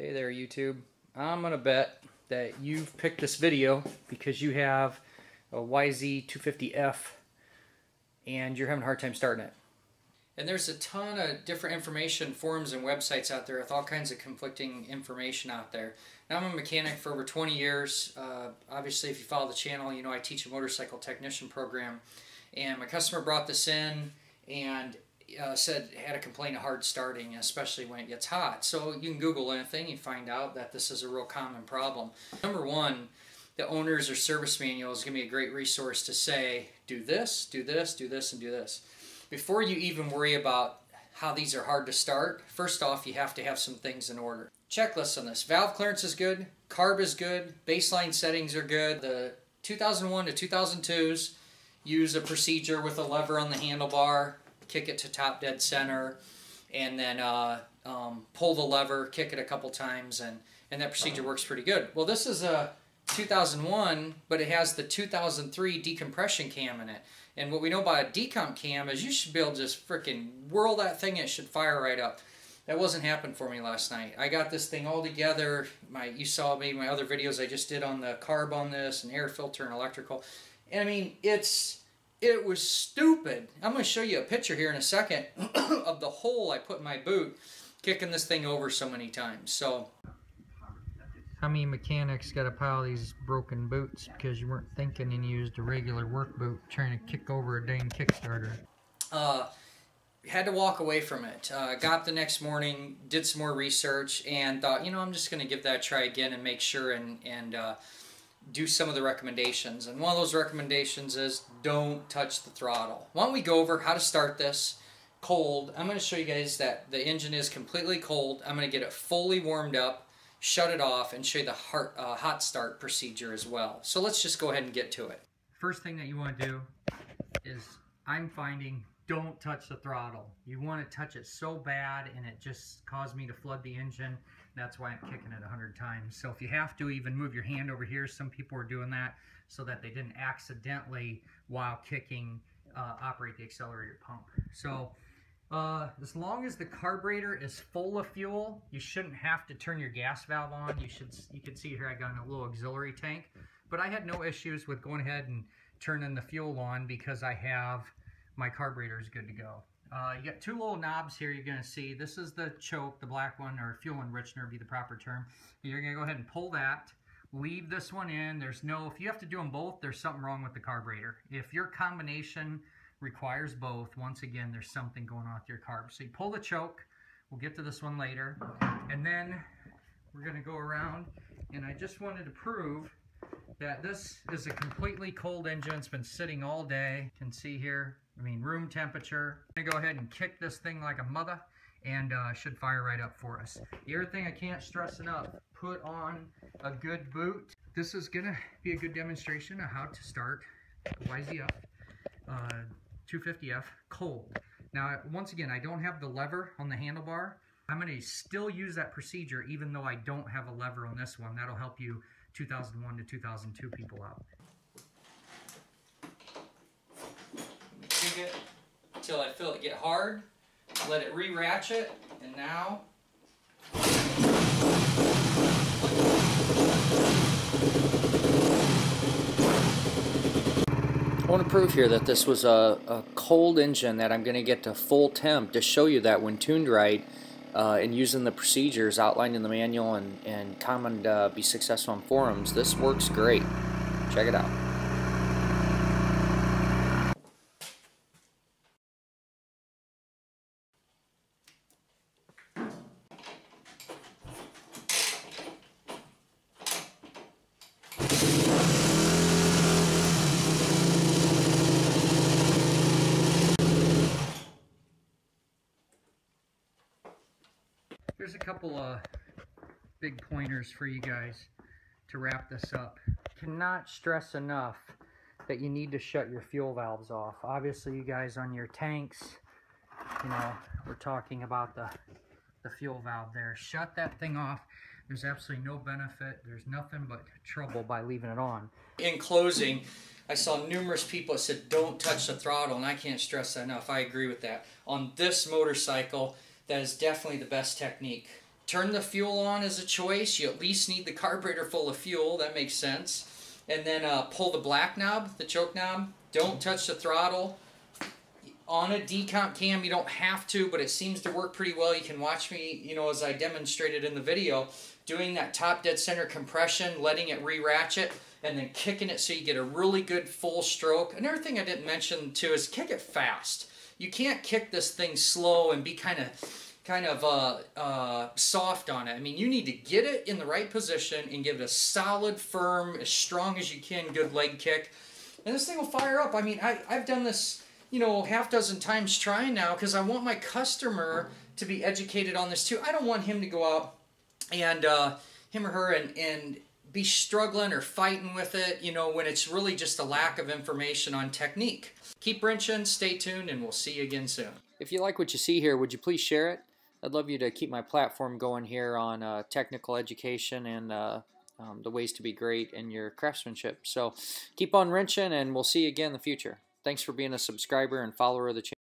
Hey there, YouTube. I'm gonna bet that you've picked this video because you have a YZ250F and you're having a hard time starting it. And there's a ton of different information forums and websites out there with all kinds of conflicting information out there. Now I'm a mechanic for over 20 years. Uh, obviously, if you follow the channel, you know I teach a motorcycle technician program. And my customer brought this in and uh, said had a complaint of hard starting, especially when it gets hot. So you can Google anything and find out that this is a real common problem. Number one, the owner's or service manual is going to be a great resource to say, do this, do this, do this, and do this. Before you even worry about how these are hard to start, first off, you have to have some things in order. Checklist on this. Valve clearance is good, carb is good, baseline settings are good. The 2001 to 2002s use a procedure with a lever on the handlebar kick it to top dead center, and then uh, um, pull the lever, kick it a couple times, and, and that procedure works pretty good. Well, this is a 2001, but it has the 2003 decompression cam in it. And what we know about a decomp cam is you should be able to just freaking whirl that thing it should fire right up. That wasn't happening for me last night. I got this thing all together. My You saw maybe my other videos I just did on the carb on this and air filter and electrical. And I mean, it's it was stupid. I'm going to show you a picture here in a second of the hole I put in my boot kicking this thing over so many times. So, how many mechanics got a pile of these broken boots because you weren't thinking and you used a regular work boot trying to kick over a dang Kickstarter? Uh, had to walk away from it. Uh, got the next morning, did some more research, and thought, you know, I'm just going to give that a try again and make sure and and uh, do some of the recommendations. And one of those recommendations is don't touch the throttle. Why don't we go over how to start this cold. I'm going to show you guys that the engine is completely cold. I'm going to get it fully warmed up, shut it off, and show you the heart, uh, hot start procedure as well. So let's just go ahead and get to it. First thing that you want to do is I'm finding don't touch the throttle. You want to touch it so bad and it just caused me to flood the engine. That's why I'm kicking it 100 times. So if you have to even move your hand over here, some people are doing that so that they didn't accidentally, while kicking, uh, operate the accelerator pump. So uh, as long as the carburetor is full of fuel, you shouldn't have to turn your gas valve on. You should, you can see here I got a little auxiliary tank, but I had no issues with going ahead and turning the fuel on because I have my carburetor is good to go. Uh, you got two little knobs here you're going to see. This is the choke, the black one, or fuel enrichener would be the proper term. You're going to go ahead and pull that. Leave this one in. There's no, if you have to do them both, there's something wrong with the carburetor. If your combination requires both, once again, there's something going on with your carb. So you pull the choke. We'll get to this one later. And then we're going to go around. And I just wanted to prove that this is a completely cold engine. It's been sitting all day. You can see here, I mean, room temperature. I'm gonna go ahead and kick this thing like a mother and uh, should fire right up for us. The other thing I can't stress enough, put on a good boot. This is gonna be a good demonstration of how to start YZF uh, 250F cold. Now, once again, I don't have the lever on the handlebar. I'm gonna still use that procedure even though I don't have a lever on this one. That'll help you 2001 to 2002 people out. It until I feel it get hard. Let it re-ratchet, and now I want to prove here that this was a, a cold engine that I'm going to get to full temp to show you that when tuned right uh, and using the procedures outlined in the manual and, and common uh, be successful on forums, this works great. Check it out. Here's a couple of big pointers for you guys to wrap this up. Cannot stress enough that you need to shut your fuel valves off. Obviously, you guys on your tanks, you know, we're talking about the, the fuel valve there. Shut that thing off. There's absolutely no benefit. There's nothing but trouble by leaving it on. In closing, I saw numerous people that said, don't touch the throttle, and I can't stress that enough. I agree with that. On this motorcycle, that is definitely the best technique. turn the fuel on as a choice. You at least need the carburetor full of fuel. That makes sense. And then uh, pull the black knob, the choke knob. Don't touch the throttle. On a decomp cam, you don't have to, but it seems to work pretty well. You can watch me, you know, as I demonstrated in the video, doing that top dead center compression, letting it re-ratchet, and then kicking it so you get a really good full stroke. Another thing I didn't mention too is kick it fast. You can't kick this thing slow and be kind of kind of uh, uh, soft on it. I mean, you need to get it in the right position and give it a solid, firm, as strong as you can, good leg kick. And this thing will fire up. I mean, I, I've done this, you know, half dozen times trying now because I want my customer to be educated on this too. I don't want him to go out and uh, him or her and, and be struggling or fighting with it, you know, when it's really just a lack of information on technique. Keep wrenching, stay tuned, and we'll see you again soon. If you like what you see here, would you please share it? I'd love you to keep my platform going here on uh, technical education and uh, um, the ways to be great in your craftsmanship. So keep on wrenching, and we'll see you again in the future. Thanks for being a subscriber and follower of the channel.